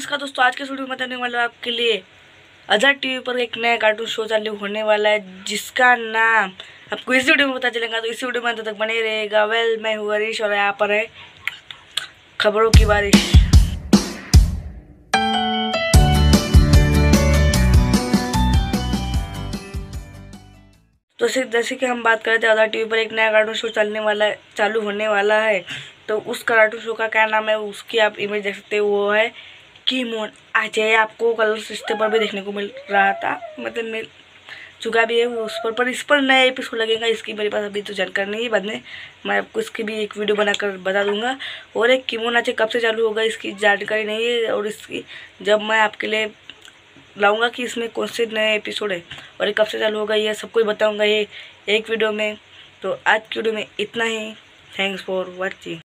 नमस्कार दोस्तों, आज के वीडियो में बताने वाला आपके लिए अजर टीवी पर एक नया कार्टून शो चालू होने वाला है, जिसका नाम आपको इस वीडियो में पता चलेगा। तो इस वीडियो में अंत तक बने रहेगा वेल मैं हूँ हरीश और यहाँ पर है खबरों की बारिश। तो सिर्फ़ जैसे कि हम बात कर रहे थे अदर टीवी पर एक नया कार्टून शो चलने वाला चालू होने वाला है। तो उस कार्टून शो का क्या नाम है, उसकी आप इमेज देख सकते हो, वो है की मोन आज आपको कलर सिस्टम पर भी देखने को मिल रहा था। मतलब मिल चुका भी है उस पर पर इस पर नया एपिसोड लगेगा, इसकी मेरे पास अभी तो जानकारी नहीं है। बाद में मैं आपको इसकी भी एक वीडियो बनाकर बता दूँगा। और एक किमोन आज कब से चालू होगा, इसकी जानकारी नहीं है। और इसकी जब मैं आपके लिए लाऊँगा कि इसमें कौन से नए एपिसोड है और ये कब से चालू होगा, ये सबको बताऊँगा ये एक वीडियो में। तो आज की वीडियो में इतना ही। Thanks for watching